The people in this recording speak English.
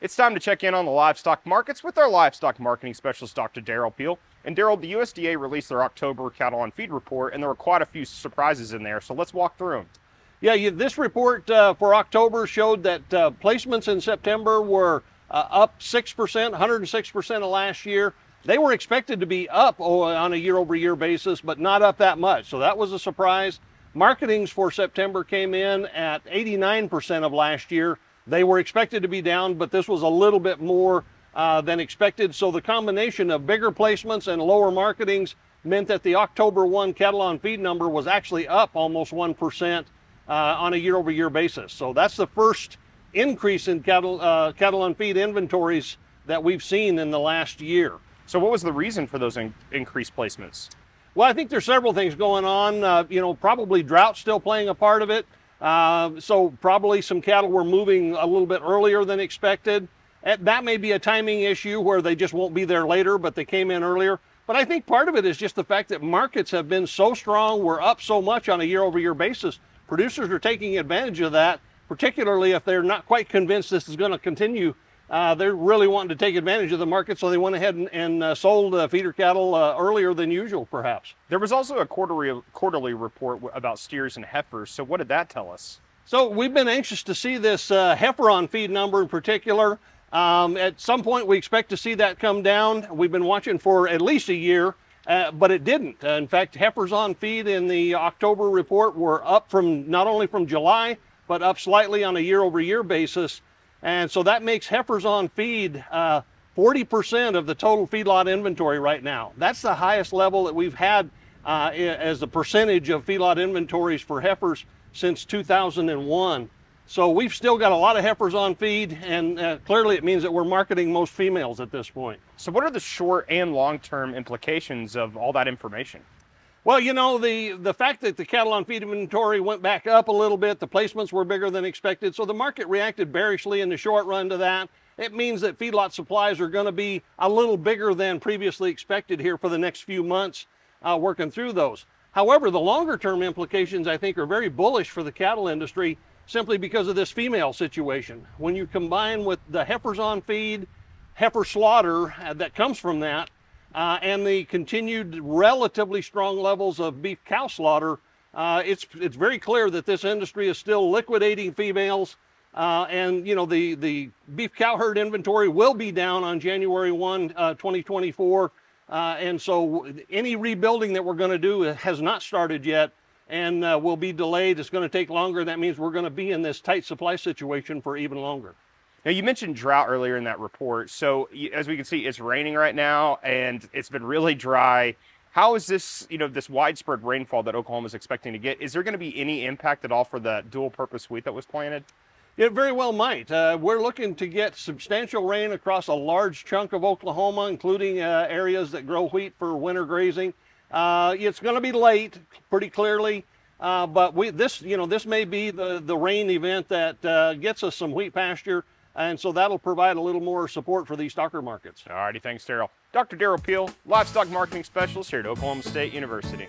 It's time to check in on the livestock markets with our livestock marketing specialist, Dr. Derrell Peel. And Derrell, the USDA released their October cattle on feed report, and there were quite a few surprises in there. So let's walk through them. Yeah, you, this report uh, for October showed that uh, placements in September were uh, up 6%, 106% of last year. They were expected to be up oh, on a year over year basis, but not up that much. So that was a surprise. Marketings for September came in at 89% of last year. They were expected to be down, but this was a little bit more uh, than expected. So the combination of bigger placements and lower marketings meant that the October 1 cattle on feed number was actually up almost 1% uh, on a year over year basis. So that's the first increase in cattle, uh, cattle on feed inventories that we've seen in the last year. So what was the reason for those in increased placements? Well, I think there's several things going on. Uh, you know, probably drought still playing a part of it. Uh, so probably some cattle were moving a little bit earlier than expected. Uh, that may be a timing issue where they just won't be there later, but they came in earlier. But I think part of it is just the fact that markets have been so strong, we're up so much on a year over year basis. Producers are taking advantage of that, particularly if they're not quite convinced this is going to continue uh, they're really wanting to take advantage of the market, so they went ahead and, and uh, sold uh, feeder cattle uh, earlier than usual, perhaps. There was also a quarterly, quarterly report about steers and heifers. So, what did that tell us? So, we've been anxious to see this uh, heifer on feed number in particular. Um, at some point, we expect to see that come down. We've been watching for at least a year. Uh, but it didn't. in fact, heifers on feed in the October report were up from not only from July, but up slightly on a year over year basis. And so that makes heifers on feed uh, 40% of the total feedlot inventory right now. That's the highest level that we've had uh, as a percentage of feedlot inventories for heifers since 2001. So we've still got a lot of heifers on feed, and uh, clearly it means that we're marketing most females at this point. So, what are the short and long term implications of all that information? Well, you know, the, the fact that the cattle on feed inventory went back up a little bit, the placements were bigger than expected, so the market reacted bearishly in the short run to that. It means that feedlot supplies are going to be a little bigger than previously expected here for the next few months, uh, working through those. However, the longer term implications, I think, are very bullish for the cattle industry simply because of this female situation. When you combine with the heifers on feed, heifer slaughter uh, that comes from that, uh, and the continued relatively strong levels of beef cow slaughter, uh, it's, it's very clear that this industry is still liquidating females. Uh, and, you know, the, the beef cow herd inventory will be down on January 1, uh, 2024. Uh, and so any rebuilding that we're going to do has not started yet and uh, will be delayed. It's going to take longer. That means we're going to be in this tight supply situation for even longer. Now, you mentioned drought earlier in that report. So, as we can see, it's raining right now and it's been really dry. How is this, you know, this widespread rainfall that Oklahoma is expecting to get? Is there going to be any impact at all for the dual purpose wheat that was planted? It very well might. Uh, we're looking to get substantial rain across a large chunk of Oklahoma, including uh, areas that grow wheat for winter grazing. Uh, it's going to be late, pretty clearly. Uh, but we, this, you know, this may be the, the rain event that uh, gets us some wheat pasture and so that'll provide a little more support for these stocker markets. All righty, thanks, Derrell. Dr. Derrell Peel, Livestock Marketing Specialist here at Oklahoma State University.